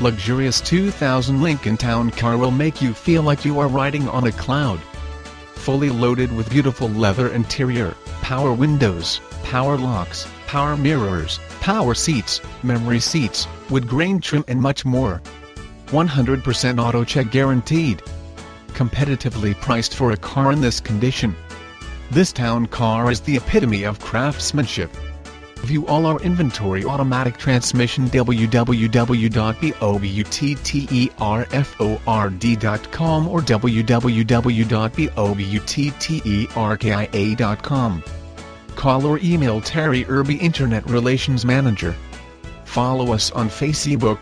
luxurious 2000 Lincoln Town Car will make you feel like you are riding on a cloud. Fully loaded with beautiful leather interior, power windows, power locks, power mirrors, power seats, memory seats, wood grain trim and much more. 100% AutoCheck guaranteed. Competitively priced for a car in this condition. This town car is the epitome of craftsmanship. View all our inventory automatic transmission www.bobutterford.com or www.bobutterkia.com. Call or email Terri Irby Internet Relations Manager. Follow us on Facebook,